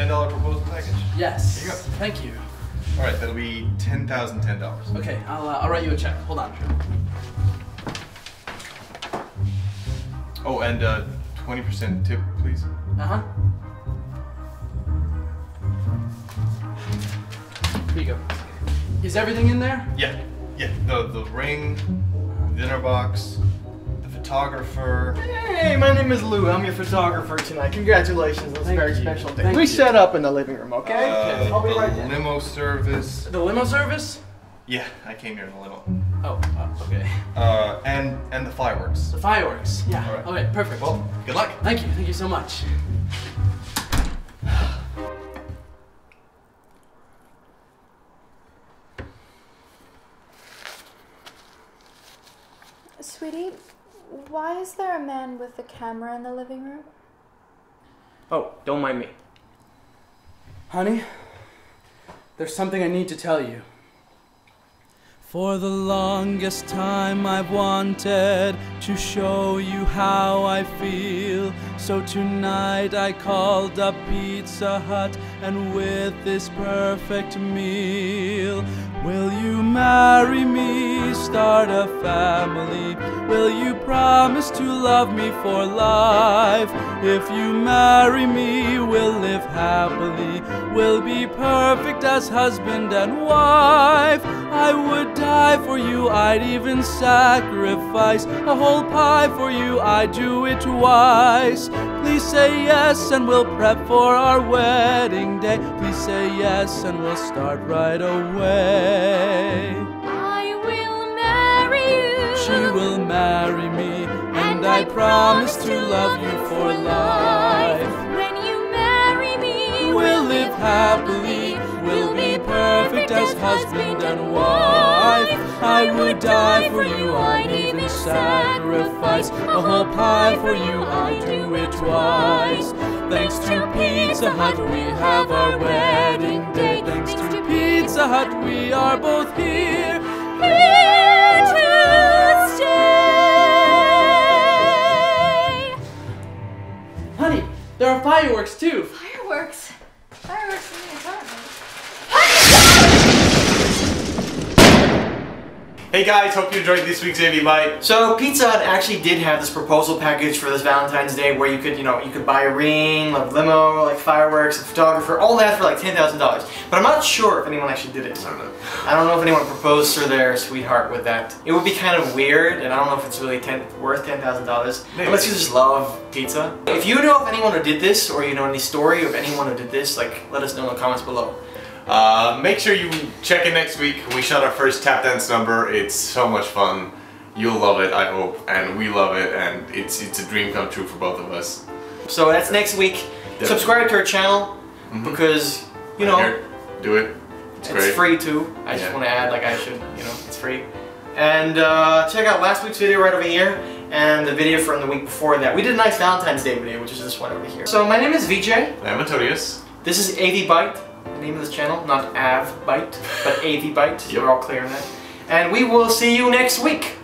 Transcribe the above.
ten dollar proposal package. Yes. Here you go. Thank you. All right, that'll be ten thousand ten dollars. Okay, I'll, uh, I'll write you a check. Hold on. Oh, and uh, twenty percent tip, please. Uh huh. Here you go. Is everything in there? Yeah, yeah. The the ring, dinner box, photographer. Hey, my name is Lou. I'm your photographer tonight. Congratulations on this Thank very you. special day. Thank we you. set up in the living room, okay? Uh, I'll be the right there. Limo service. The limo service? Yeah, I came here in a limo. Oh, uh, okay. Uh, and and the fireworks. The fireworks. Yeah. All right. Okay, perfect. Well, good luck. thank you. Thank you so much. Sweetie, why is there a man with a camera in the living room? Oh, don't mind me. Honey, there's something I need to tell you. For the longest time I've wanted to show you how I feel. So tonight I called up Pizza Hut and with this perfect meal. Will you marry me, start a family? Will you promise to love me for life? If you marry me, we'll live happily. We'll be perfect as husband and wife. I would die for you, I'd even sacrifice a whole pie for you, I'd do it twice. Please say yes and we'll prep for our wedding day. Please say yes and we'll start right away. She will marry me, and I promise to love you for life. When you marry me, We'll live happily, we'll be perfect as husband and wife. I would die for you, I'd even sacrifice a whole pie for you, I'd do it twice. Thanks to Pizza Hut, we have our wedding day. Thanks to Pizza Hut, we are both here. Here fireworks too. Fireworks. Fireworks. Hey guys, hope you enjoyed this week's AV Byte. So Pizza Hut actually did have this proposal package for this Valentine's Day where you could, you know, you could buy a ring, like limo, like fireworks, a photographer, all that for like ten thousand dollars. But I'm not sure if anyone actually did it. I don't know. I don't know if anyone proposed to their sweetheart with that. It would be kind of weird, and I don't know if it's really ten, worth ten thousand dollars. Maybe. Unless you just love pizza. If you know of anyone who did this, or you know any story of anyone who did this, like let us know in the comments below. Uh, make sure you check in next week. We shot our first tap dance number. It's so much fun. You'll love it, I hope, and we love it, and it's it's a dream come true for both of us. So that's next week. Subscribe to our channel because you know Here, do it. It's, it's, great. free too. I just want to add like I should, you know, it's free. And uh, check out last week's video right over here and the video from the week before that. We did a nice Valentine's Day video, which is this one over here. So my name is Vijay. I'm Antonius. This is AV Byte, name of this channel, not Av Byte, but AV Byte. Yep. We're all clear on that. And we will see you next week.